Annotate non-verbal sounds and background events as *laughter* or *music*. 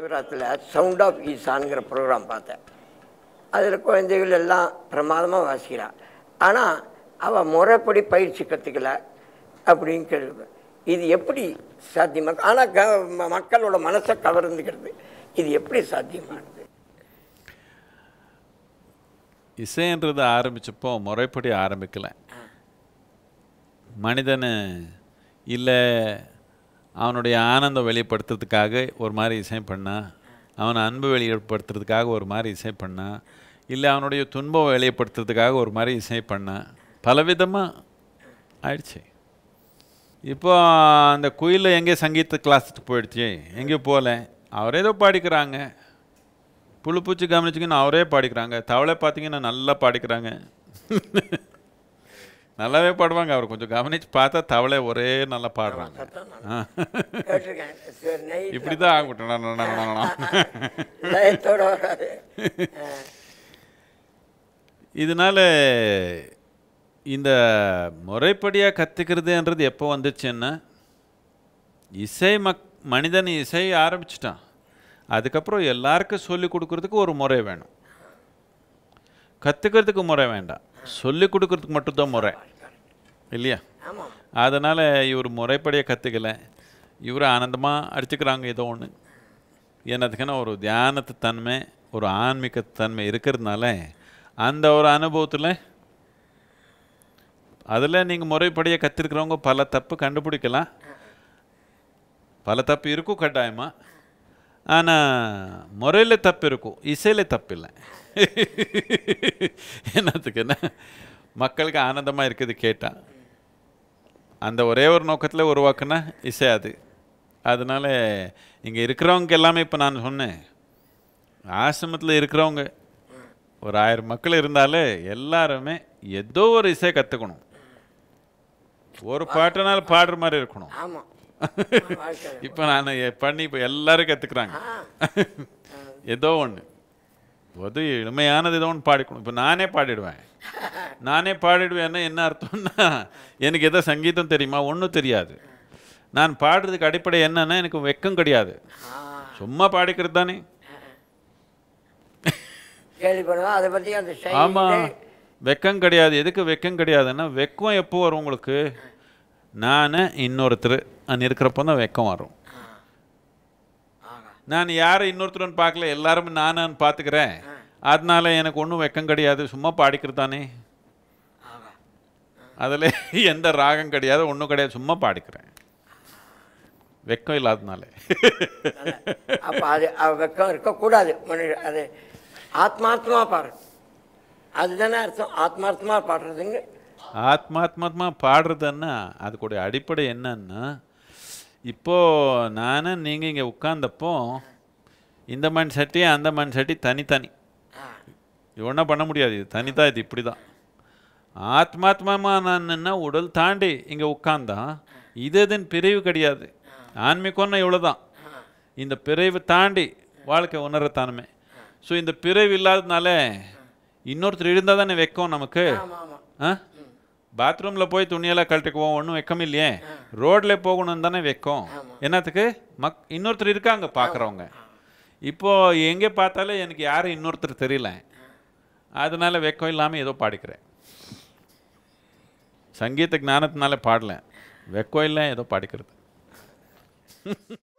குஜராத்தில் sound of ஈசான்ங்கிற program பார்த்தேன். அதில் குழந்தைகள் எல்லாம் பிரமாதமாக வாசிக்கிறா. ஆனால் அவள் முறைப்படி பயிற்சி கற்றுக்கல அப்படின்னு கேள்வி. இது எப்படி சாத்தியமாக ஆனால் க மக்களோட மனசை கவர்ந்துக்கிறது. இது எப்படி சாத்தியமானது? இசைன்றது ஆரம்பிச்சப்போ முறைப்படி ஆரம்பிக்கல. மனிதனு இல்லை அவனுடைய ஆனந்தம் வெளிப்படுத்துறதுக்காக ஒரு மாதிரி இசை பண்ணான் அவன் அன்பு வெளிப்படுத்துறதுக்காக ஒரு மாதிரி இசை பண்ணான் இல்லை அவனுடைய துன்பம் வெளிப்படுத்துறதுக்காக ஒரு மாதிரி இசை பண்ணான் பலவிதமாக ஆயிடுச்சு. இப்போ அந்த குயில் எங்கே சங்கீத கிளாஸுக்கு போயிடுச்சு எங்கேயும் போகல அவரே ஏதோ பாடிக்கிறாங்க. புழு பூச்சி கவனிச்சிங்கன்னு அவரே பாடிக்கிறாங்க. தவளை பார்த்தீங்கன்னா நல்லா பாடிக்கிறாங்க. நல்லாவே பாடுவாங்க. அவர் கொஞ்சம் கவனிச்சு பார்த்தா தவளை ஒரே நல்லா பாடுறாங்க. இப்படி தான் வராது. இதனால இந்த முறைப்படியாக கற்றுக்கிறதுன்றது எப்போ வந்துச்சுன்னா இசை மக் மனிதன் இசை ஆரம்பிச்சிட்டான். அதுக்கப்புறம் எல்லாருக்கும் சொல்லி கொடுக்கறதுக்கு ஒரு முறை வேணும். கற்றுக்கிறதுக்கு முறை வேண்டாம். சொல்லி கொடுக்கறதுக்கு மட்டும்தான் முறை. இல்லையா? அதனால் இவர் முறைப்படியாக கற்றுக்கல இவர் ஆனந்தமாக அடிச்சுக்கிறாங்க ஏதோ ஒன்று என்னதுக்குன்னா ஒரு தியானத்து தன்மை ஒரு ஆன்மீக தன்மை இருக்கிறதுனால அந்த ஒரு அனுபவத்தில் அதில் நீங்கள் முறைப்படியாக கற்றுருக்கிறவங்க பல தப்பு கண்டுபிடிக்கலாம். பல தப்பு இருக்கும் கட்டாயமாக ஆனால் முறையில் தப்பு இருக்கும் இசையில் தப்பு இல்லை. என்னத்துக்குன்னா மக்களுக்கு ஆனந்தமாக இருக்குது கேட்டால் அந்த ஒரே ஒரு நோக்கத்தில் உருவாக்குனா இசை அது. அதனால இங்கே இருக்கிறவங்க எல்லாமே இப்போ நான் சொன்னேன். ஆசிரமத்தில் இருக்கிறவங்க. ஒரு ஆயிரம் மக்கள் இருந்தாலே எல்லாருமே ஏதோ ஒரு இசை கற்றுக்கணும் ஒரு பாட்டுனால பாடுற மாதிரி இருக்கணும். இப்போ நான் பண்ணி இப்போ எல்லாரும் கற்றுக்குறாங்க ஏதோ ஒன்று ஒரு எளிமையானது ஏதோ ஒன்று பாடிக்கணும் இப்போ நானே பாடிடுவேன். நானே பாடிடுவேன்னா என்ன அர்த்தம்னா எனக்கு எதோ சங்கீதம் தெரியுமா? ஒன்றும் தெரியாது. நான் பாடுறதுக்கு அடிப்படை என்னன்னா எனக்கு வெக்கம் கிடையாது. சும்மா பாடிக்கிறது தானே. அதை ஆமாம் வெக்கம் கிடையாது. எதுக்கு வெக்கம் கிடையாதுன்னா வெக்கம் எப்போ வரும் உங்களுக்கு? நான் இன்னொருத்தர் அங்கே இருக்கிறப்போ தான் வெக்கம் வரும். நான் யாரை இன்னொருத்தருன்னு பார்க்கல எல்லாரும் நானான்னு பார்த்துக்கிறேன். அதனால எனக்கு ஒன்றும் வெக்கம் கிடையாது. சும்மா பாடிக்கிறது தானே. அதில் எந்த ராகம் கிடையாது ஒன்றும் கிடையாது. சும்மா பாடிக்கிறேன். வெக்கம் இல்லாதனால அப்போ அது வெக்கம் இருக்கக்கூடாது. அது ஆத்மார்த்தமாக பாடு. அதுதானே அர்த்தம். ஆத்மார்த்தமாக பாடுறதுங்க. ஆத்மாத்மாத்மா பாடுறதுன்னா அதுக்குடைய அடிப்படை என்னன்னா இப்போ நானும் நீங்கள் இங்கே உட்கார்ந்தப்போ இந்த மண் சட்டி அந்த மண் சட்டி தனித்தனி இது ஒன்றும் பண்ண முடியாது. இது தனிதான் இது இப்படி தான் ஆத்மாத்மாமா நான் உடல் தாண்டி இங்கே உட்கார்ந்தா இது எதுன்னு பிரிவு கிடையாது. ஆன்மீகம்னா இவ்வளோ தான் இந்த பிரிவு தாண்டி வாழ்க்கை உணரத்தானுமே. ஸோ இந்த பிரிவு இல்லாததுனால இன்னொருத்தர் இருந்தால் தானே வைக்கும் நமக்கு? ஆ? பாத்ரூமில் போய் துணியெல்லாம் கழட்டிக்குவோம். ஒன்றும் வெக்கம் இல்லையே. ரோட்டில் போகணும்னு தானே வெக்கம். என்னத்துக்கு? மக் இன்னொருத்தர் இருக்காங்க பார்க்குறவங்க இப்போ எங்கே பார்த்தாலும் எனக்கு யாரும் இன்னொருத்தர் தெரியல. அதனால வெக்கம் இல்லாமல் ஏதோ பாடிக்கிறேன். சங்கீத ஞானத்தினால பாடல. வெக்கம் இல்லை ஏதோ பாடிக்கிறது. *laughs*